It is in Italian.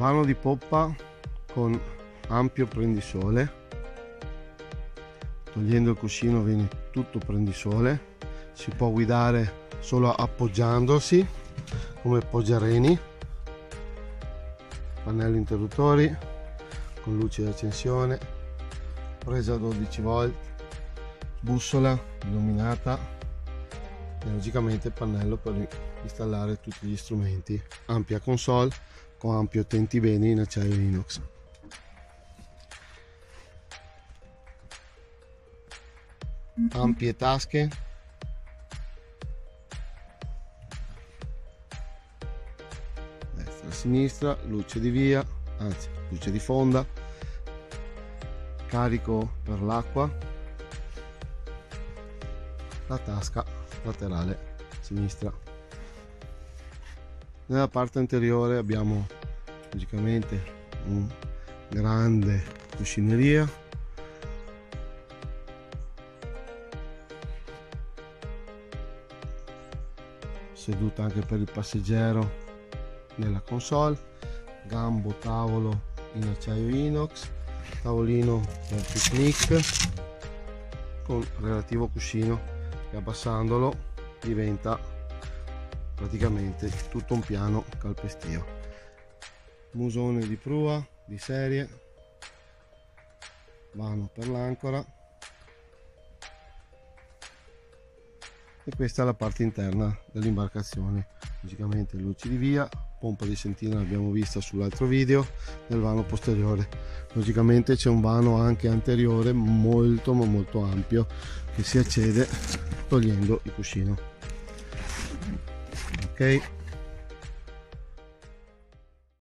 vano di poppa con ampio prendisole. Togliendo il cuscino viene tutto prendisole. Si può guidare solo appoggiandosi come poggiareni pannelli interruttori con luce di accensione presa 12 volt bussola illuminata. E logicamente pannello per installare tutti gli strumenti. Ampia console con ampio bene in acciaio inox. Ampie tasche. Destra sinistra luce di via anzi luce di fonda. Carico per l'acqua. La tasca laterale sinistra nella parte anteriore abbiamo logicamente un grande cuscineria. Seduta anche per il passeggero nella console. Gambo tavolo in acciaio inox. Tavolino per picnic. Con relativo cuscino che abbassandolo diventa praticamente tutto un piano calpestio musone di prua di serie vano per l'ancora. E questa è la parte interna dell'imbarcazione. Logicamente luci di via pompa di sentina l'abbiamo vista sull'altro video nel vano posteriore. Logicamente c'è un vano anche anteriore molto ma molto ampio che si accede togliendo il cuscino Okay.